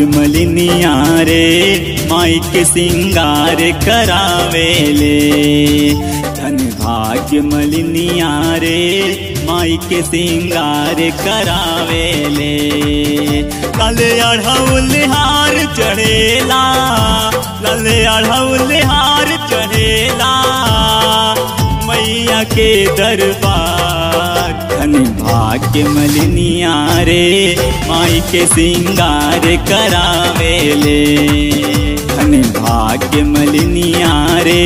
मलिनिया रे माई के सिंगार करावेले धन भाग्य मलिनिया रे माई के सिंगार करावेले लाले अढ़ौल हार चढ़ेला, लाले अढ़ौल हार चढ़ेला। मैया के दरबार भाग्य मलिनिया रे माई के सिंगार करावेले अने भाग्य मलिनिया रे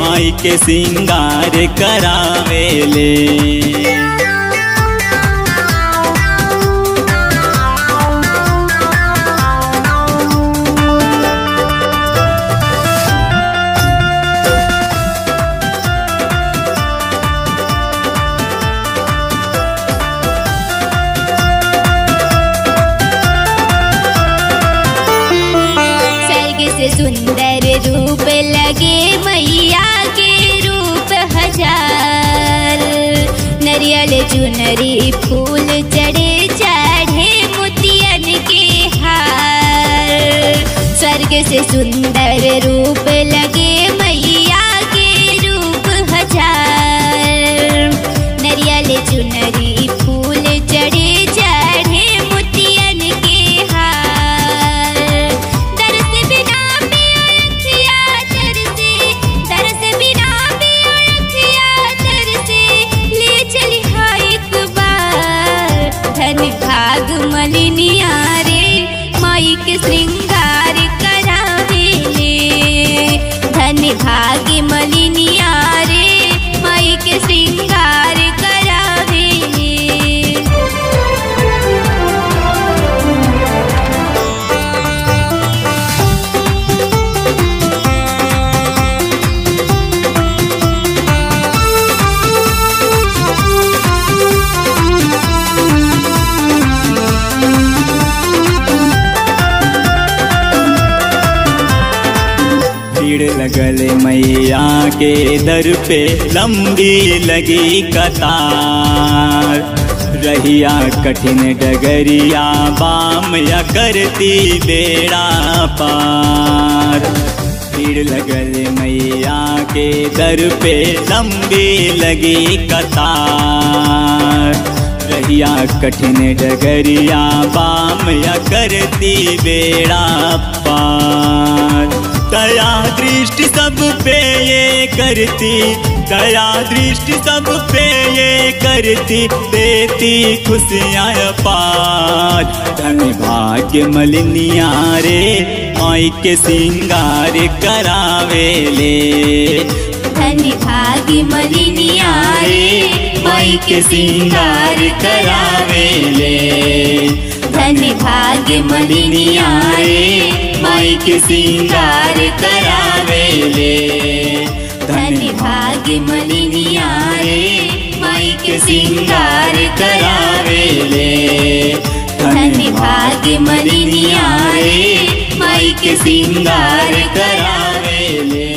माई के सिंगार करावेले सुंदर रूप लगे मैया के रूप हज़ार। नरियल चुनरी फूल चढ़े चढ़े मोतियन के हार। स्वर्ग से सुंदर रूप लगे मैया के श्रृंगार लगल मैया के दर पे लंबी लगी कतार। रहिया कठिन डगरिया बाम या करती बेड़ा पार। भीड़ लगल मैया के दर पे लंबी लगी कतार। रहिया कठिन डगरिया बाम या करती बेड़ा पार। दया दृष्टि सब पे ये करती, दया दृष्टि सब पे ये करती, देती खुशियाँ पार। धन भाग्य मलिनिया रे, माई के सिंगार करावेले धन भाग्य माई के सिंगार करावे ले। धन भाग्य मलिनिया रे माई के सिंगार करावेले धन भाग्य मलिनिया रे माई के सिंगार करावेले धन भाग्य मलिनिया रे माई के सिंगार करावेले